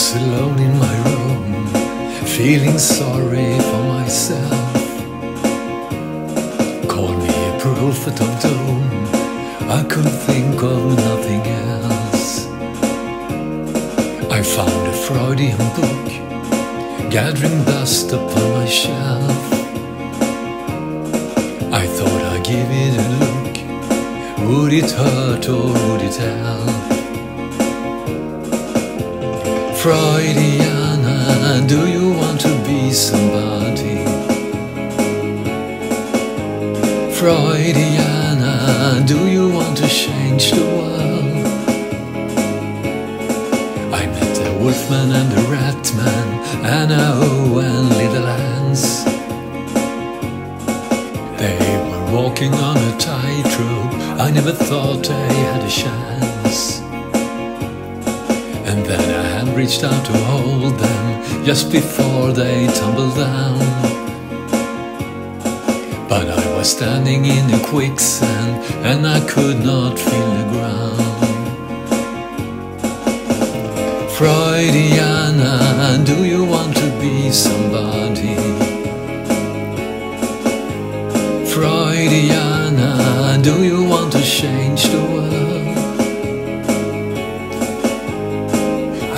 was alone in my room, feeling sorry for myself. Call me a prophet of doom, I could think of nothing else. I found a Freudian book, gathering dust upon my shelf. I thought I'd give it a look, would it hurt or would it help? Freudiana, do you want to be somebody? Freudiana, do you want to change the world? I met a wolfman and a ratman, Anna O and Little Hans. They were walking on a tightrope, I never thought they had a chance. Reached out to hold them just before they tumbled down. But I was standing in a quicksand and I could not feel the ground. Freudiana, do you want to be somebody? Freudiana, do you want to change the world?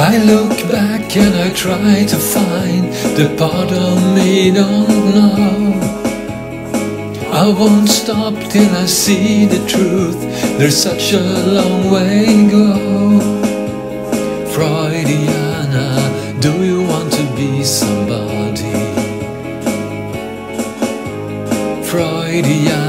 I look back and I try to find the part of me don't know. I won't stop till I see the truth. There's such a long way to go. Freudiana, do you want to be somebody? Freudiana,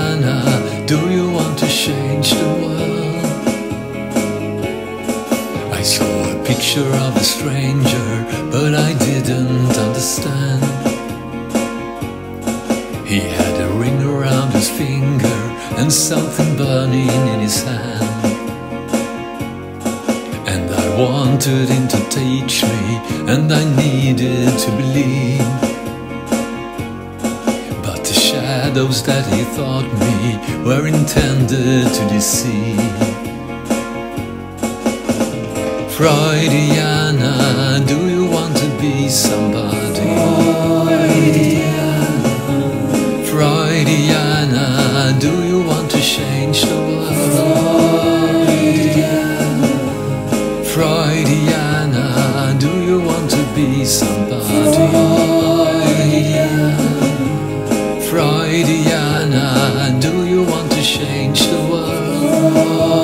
picture of a stranger, but I didn't understand. He had a ring around his finger and something burning in his hand. And I wanted him to teach me, and I needed to believe. But the shadows that he thought me were intended to deceive. Freudiana, do you want to be somebody? Freudiana, Freudiana do you want to change the world? Freudiana, Freudiana do you want to be somebody? Freudiana, Freudiana do you want to change the world?